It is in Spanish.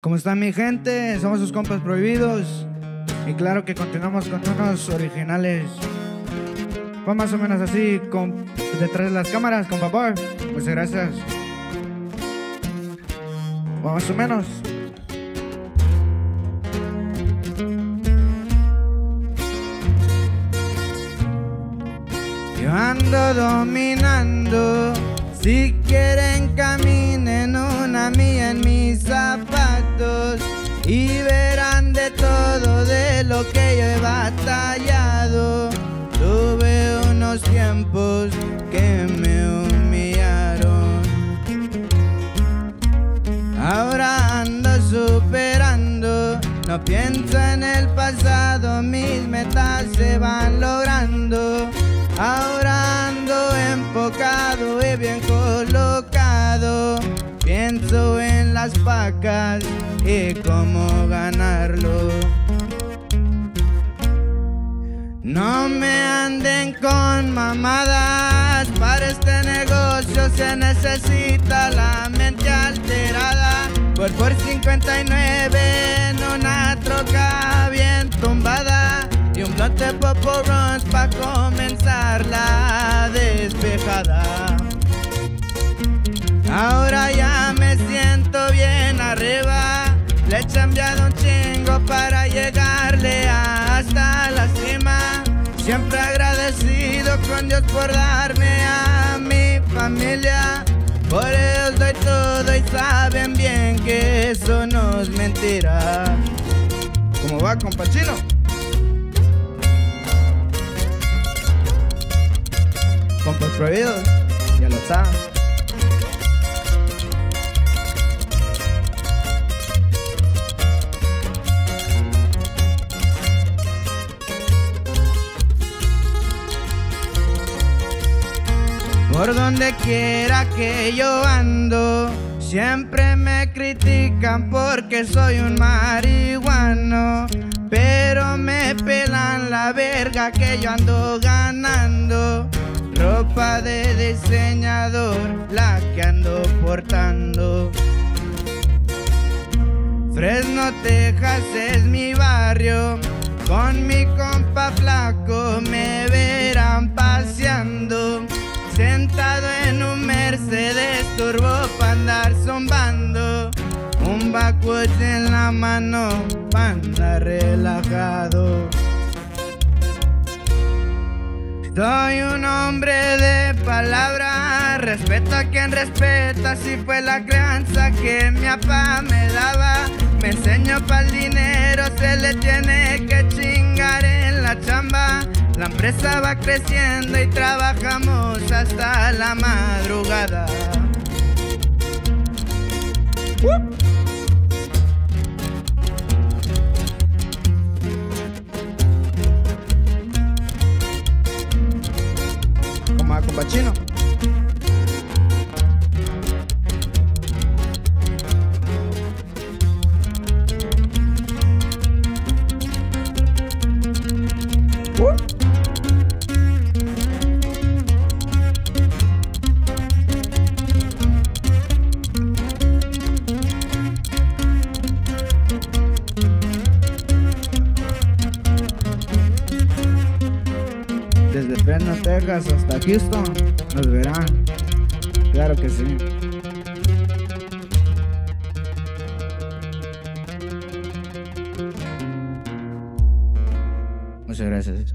¿Cómo están mi gente? Somos sus compas prohibidos. Y claro que continuamos con unos originales. Fue más o menos así, con, detrás de las cámaras, con papá. Muchas gracias. O más o menos. Yo ando dominando. Si quieren caminen una mía en mis zapatos y verán de todo de lo que yo he batallado. Tuve unos tiempos que me humillaron. Ahora ando superando. No pienso en el pasado, mis metas se van logrando. Ahora ando enfocado y bien colocado. En las vacas y cómo ganarlo. No me anden con mamadas, para este negocio se necesita la mente alterada. Por por 59 en una troca bien tumbada y un blunt de popo runs pa' comenzar la despejada. Siempre agradecido con Dios por darme a mi familia. Por ellos doy todo y saben bien que eso no es mentira. ¿Cómo va, compachino? Compas prohibidos, ya lo saben. Por donde quiera que yo ando, siempre me critican porque soy un marihuano. Pero me pelan la verga que yo ando ganando. Ropa de diseñador, la que ando portando. Fresno, Texas es mi barrio. Con mi compa Un backwoods en la mano para andar relajado. Soy un hombre de palabra, respeto a quien respeta, si fue la crianza que mi papá me daba. Me enseño para el dinero, se le tiene que chingar en la chamba. La empresa va creciendo y trabajamos hasta la madrugada. Como a Texas hasta Houston, nos verán. Claro que sí. Muchas gracias.